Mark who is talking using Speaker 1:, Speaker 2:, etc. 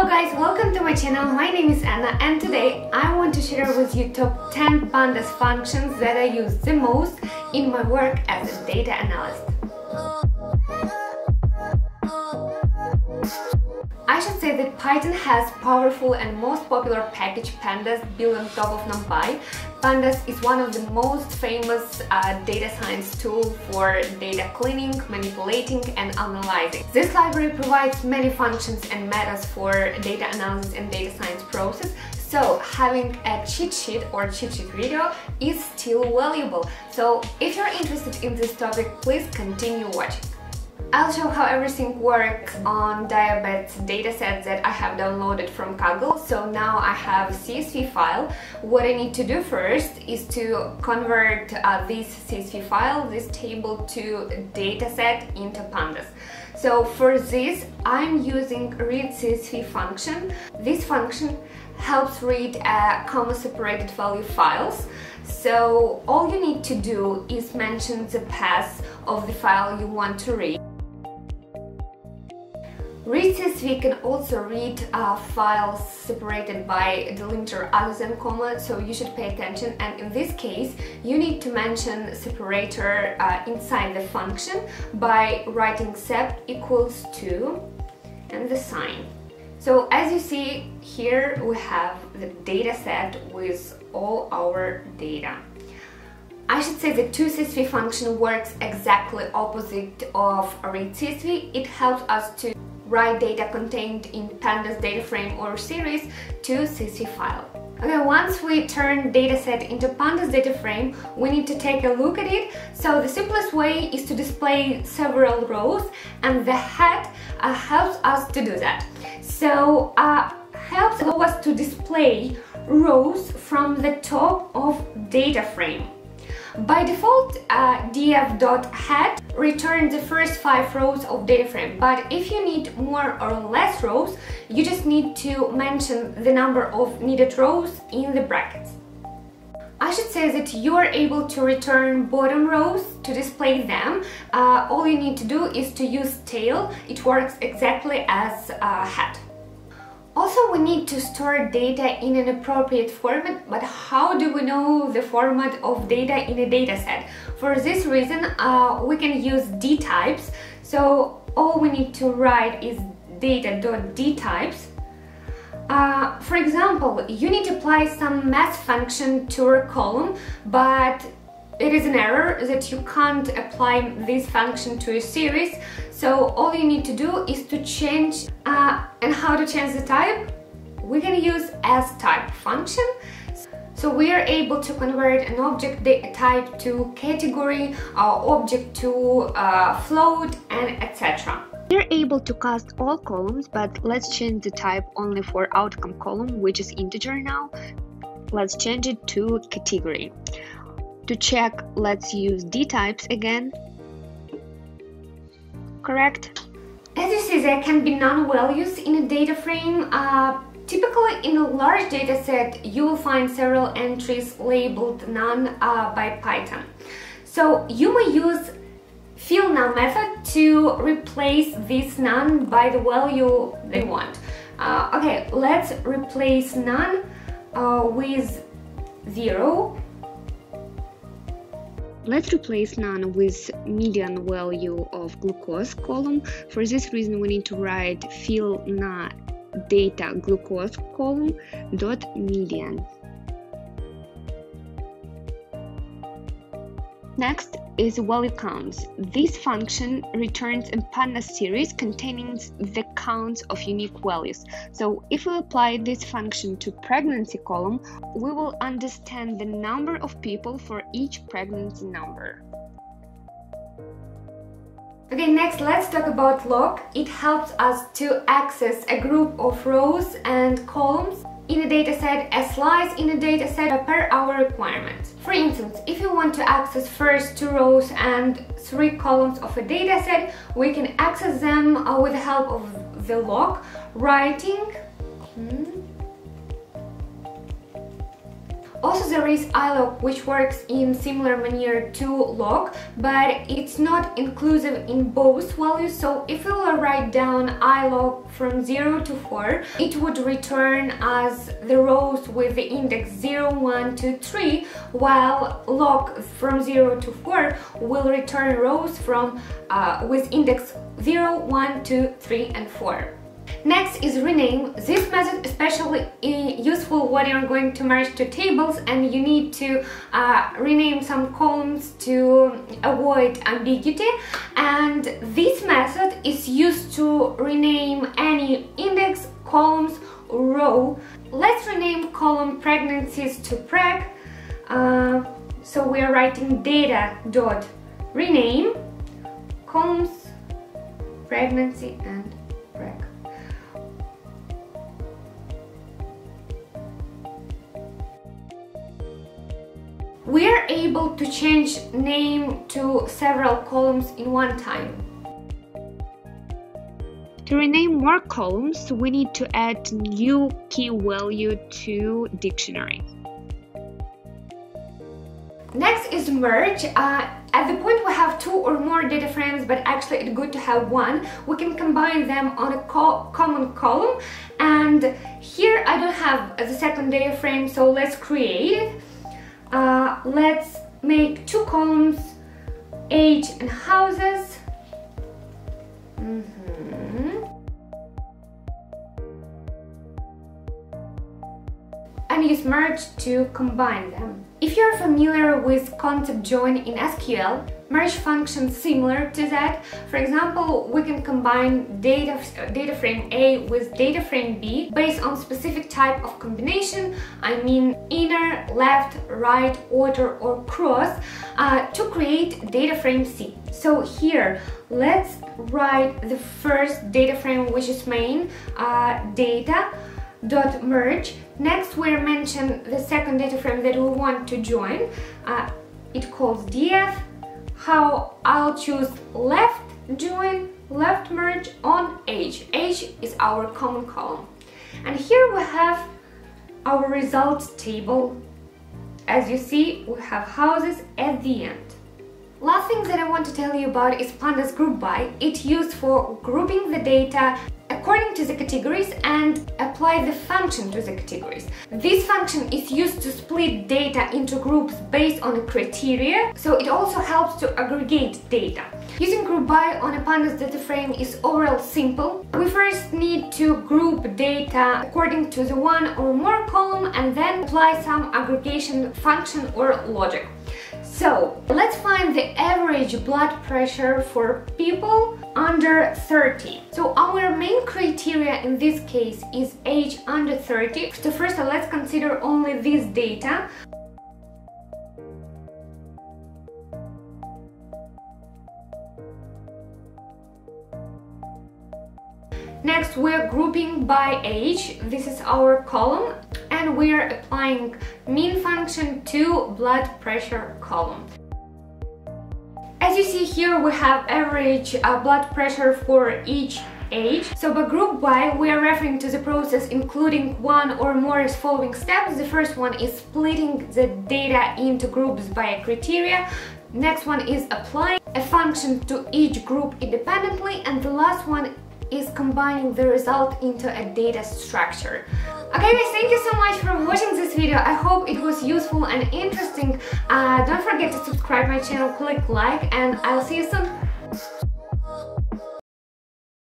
Speaker 1: Hello guys, welcome to my channel. My name is Anna and today I want to share with you top 10 pandas functions that I use the most in my work as a data analyst. I should say that Python has powerful and most popular package pandas built on top of NumPy. Pandas is one of the most famous uh, data science tool for data cleaning, manipulating and analyzing. This library provides many functions and methods for data analysis and data science process, so having a cheat sheet or cheat sheet video is still valuable. So if you're interested in this topic, please continue watching. I'll show how everything works on diabetes dataset that I have downloaded from Kaggle. So now I have a CSV file. What I need to do first is to convert uh, this CSV file, this table to dataset into pandas. So for this, I'm using read CSV function. This function helps read uh, comma separated value files. So all you need to do is mention the path of the file you want to read. Read CSV can also read uh, files separated by delimiter other than comma, so you should pay attention. And in this case, you need to mention separator uh, inside the function by writing sep equals to and the sign. So as you see here, we have the data set with all our data. I should say the toCSV function works exactly opposite of read CSV. It helps us to write data contained in pandas data frame or series to CSV file. Okay, once we turn dataset into pandas data frame, we need to take a look at it. So the simplest way is to display several rows and the head uh, helps us to do that. So uh, helps us to display rows from the top of data frame. By default, uh, df.head returns the first five rows of data frame, but if you need more or less rows, you just need to mention the number of needed rows in the brackets. I should say that you are able to return bottom rows to display them. Uh, all you need to do is to use tail. It works exactly as a head. Also, we need to store data in an appropriate format, but how do we know the format of data in a dataset? For this reason, uh, we can use dtypes. So all we need to write is data.dtypes. Uh, for example, you need to apply some math function to a column, but it is an error that you can't apply this function to a series. So all you need to do is to change uh, and how to change the type. We're gonna use astype function. So we are able to convert an object type to category, our object to uh, float and etc.
Speaker 2: We're able to cast all columns, but let's change the type only for outcome column, which is integer now. Let's change it to category. To check, let's use dtypes again. Correct?
Speaker 1: As you see, there can be NaN values in a data frame. Uh, typically, in a large data set, you will find several entries labeled none uh, by Python. So you may use fillna method to replace this none by the value they want. Uh, okay, let's replace none uh, with zero
Speaker 2: Let's replace none with median value of glucose column. For this reason, we need to write fill na data glucose column dot median. Next is value counts. This function returns a pandas series containing the counts of unique values. So if we apply this function to pregnancy column, we will understand the number of people for each pregnancy number.
Speaker 1: Okay, next let's talk about loc. It helps us to access a group of rows and columns in a dataset, a slice in a dataset per our requirement. For instance, if you want to access first two rows and three columns of a dataset, we can access them uh, with the help of the loc, writing Also there is iloc which works in similar manner to loc but it's not inclusive in both values so if we will write down iloc from 0 to 4 it would return as the rows with the index 0, 1, 2, 3 while loc from 0 to 4 will return rows from uh, with index 0, 1, 2, 3 and 4. Next is rename. This method especially useful when you're going to merge two tables and you need to uh, rename some columns to avoid ambiguity and this method is used to rename any index, columns, row. Let's rename column pregnancies to preg. Uh, so we are writing data dot rename columns pregnancy and preg. We are able to change name to several columns in one time.
Speaker 2: To rename more columns, we need to add new key value to dictionary.
Speaker 1: Next is merge. Uh, at the point we have two or more data frames, but actually it's good to have one, we can combine them on a co common column. And here I don't have the second data frame, so let's create it uh, let's make two columns age and houses mm -hmm. and use merge to combine them if you're familiar with concept join in SQL, merge functions similar to that. For example, we can combine data, data frame A with data frame B based on specific type of combination, I mean inner, left, right, order or cross, uh, to create data frame C. So here, let's write the first data frame which is main uh, data dot merge. Next we mention the second data frame that we want to join. Uh, it calls df. How I'll choose left join, left merge on age. Age is our common column. And here we have our results table. As you see, we have houses at the end. Last thing that I want to tell you about is pandas group by. It's used for grouping the data according to the categories and apply the function to the categories. This function is used to split data into groups based on criteria, so it also helps to aggregate data. Using group by on a pandas data frame is overall simple. We first need to group data according to the one or more column and then apply some aggregation function or logic. So let's find the average blood pressure for people under 30. So our main criteria in this case is age under 30. So first let's consider only this data. Next, we're grouping by age. This is our column and we're applying mean function to blood pressure column. As you see here, we have average uh, blood pressure for each age. So by group by, we are referring to the process including one or more following steps. The first one is splitting the data into groups by criteria. Next one is applying a function to each group independently. And the last one is combining the result into a data structure. Okay guys, thank you so much for watching this video. I hope it was useful and interesting. Uh, don't forget to subscribe my channel, click like and I'll see you soon.